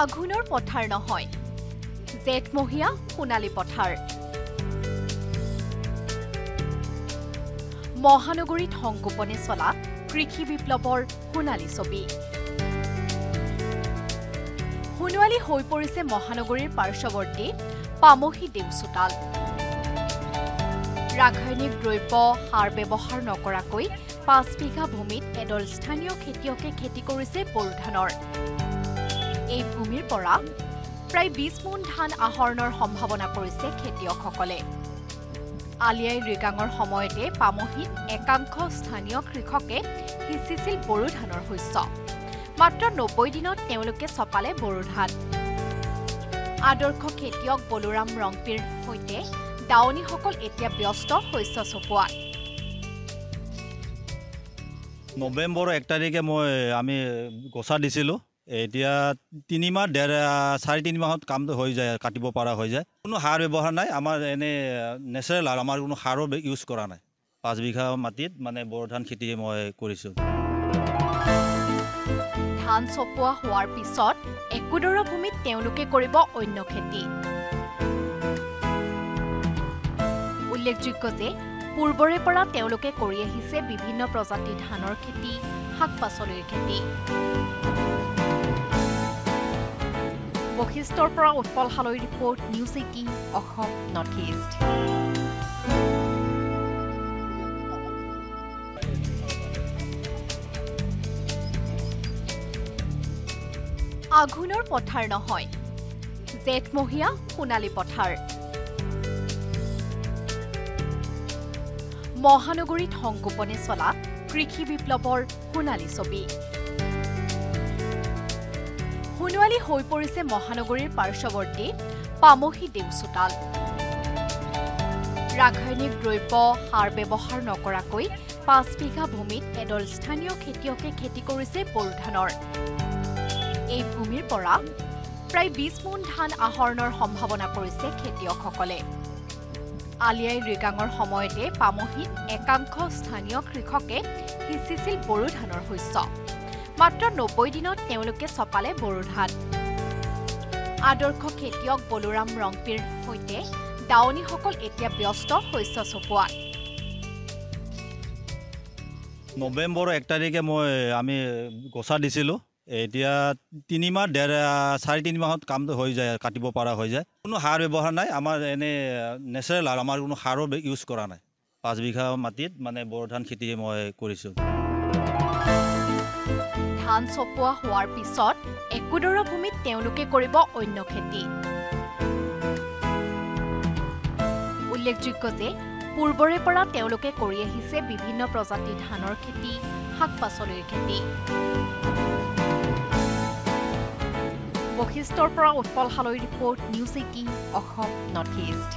আঘোণৰ পথাৰ নহয়। জেঠমহীয়া সোণালী পথাৰ। মহানগৰীত সংগোপনে চলা কৃষি বিপ্লৱৰ সোণালী ছবি। সোণোৱালী হৈ পৰিছে মহানগৰীৰ পাৰ্শ্বৱৰ্তী পামহি দেওচোতাল ৰাসায়নিক দ্ৰব্য সাৰ ব্যৱহাৰ নকৰাকৈ পাঁচ বিঘা ভূমিত এডল স্থানীয় খেতিয়কে খেতি কৰিছে বড়ো ধানৰ। এই ভূমিৰ পৰা প্ৰায় বিছ মোন ধান আহৰণৰ সম্ভাৱনা কৰিছে খেতিয়কসকলে। আলিয়াই ৰিগাঙৰ সময়তে পামহিত একাংশ স্থানীয় কৃষকে সিঁচিছিল বড়ো ধানৰ শস্য। মাত্ৰ নব্বৈ দিনত তেওঁলোকে চপালে বড়ো ধান। আদৰ্শ খেতিয়ক বলোৰাম ৰংপিৰ সৈতে দাৱনীসকল এতিয়া ব্যস্ত শস্য চপোৱাত। নৱেম্বৰ এক তাৰিখে মই আমি গছা দিছিলোঁ। এতিয়া তিনিমাহ ডেৰ চাৰি তিনি মাহত কামটো হৈ যায় কাটিব পৰা হৈ যায়। কোনো সাৰ ব্যৱহাৰ নাই আমাৰ এনেই নেচাৰেল আৰু আমাৰ কোনো সাৰো ইউজ কৰা নাই। পাঁচ বিঘা মাটিত মানে বড়ো ধান খেতি মই কৰিছোঁ। ধান চপোৱা হোৱাৰ পিছত একোডৰা ভূমিত তেওঁলোকে কৰিব অন্য খেতি। উল্লেখযোগ্য যে পূৰ্বৰে পৰা তেওঁলোকে কৰি আহিছে বিভিন্ন প্ৰজাতিৰ ধানৰ খেতি শাক পাচলিৰ খেতি। বশিষ্ঠৰ পৰা Utpal Haloi report news eighteen Assam north east. আঘোণৰ পথাৰ নহয় জেঠমহীয়া সোণালী পথাৰ। মহানগৰীত সংগোপনে চলা কৃষি বিপ্লৱৰ সোণালী ছবি। সোণোৱালী হৈ পৰিছে মহানগৰীৰ পাৰ্শ্বৱৰ্তী পামহি দেওচোতাল ৰাসায়নিক দ্ৰব্য সাৰ ব্যৱহাৰ নকৰাকৈ পাঁচ বিঘা ভূমিত এডল স্থানীয় খেতিয়কে খেতি কৰিছে বড়ো ধানৰ। এই ভূমিৰ পৰা প্ৰায় বিছ মোন ধান আহৰণৰ সম্ভাৱনা কৰিছে খেতিয়কসকলে। আলিয়াই ৰিগাঙৰ সময়তে পামহিত একাংশ স্থানীয় কৃষকে সিঁচিছিল বড়ো ধানৰ শস্য। মাত্ৰ নব্বৈ দিনত তেওঁলোকে চপালে বড়ো ধান আদৰ্শ খেতিয়ক বলোৰাম ৰংপিৰ সৈতে দাৱনীসকল এতিয়া ব্যস্ত শস্য চপোৱাত নৱেম্বৰ এক তাৰিখে মই আমি গছা দিছিলোঁ। এতিয়া তিনিমাহ ডেৰ চাৰি তিনি মাহত কামটো হৈ যায় কাটিব পৰা হৈ যায়। কোনো সাৰ ব্যৱহাৰ নাই আমাৰ এনেই নেচাৰেল আৰু আমাৰ কোনো সাৰো ইউজ কৰা নাই। পাঁচ বিঘা মাটিত মানে বড়ো ধান খেতি মই কৰিছোঁ। ধান চপোৱা হোৱাৰ পিছত একোডৰা ভূমিত তেওঁলোকে কৰিব অন্য খেতি। উল্লেখযোগ্য যে পূৰ্বৰে পৰা তেওঁলোকে কৰি আহিছে বিভিন্ন প্ৰজাতিৰ ধানৰ খেতি শাক পাচলিৰ খেতি। বশিষ্ঠৰ পৰা Utpal Haloi report news eighteen Assam north east.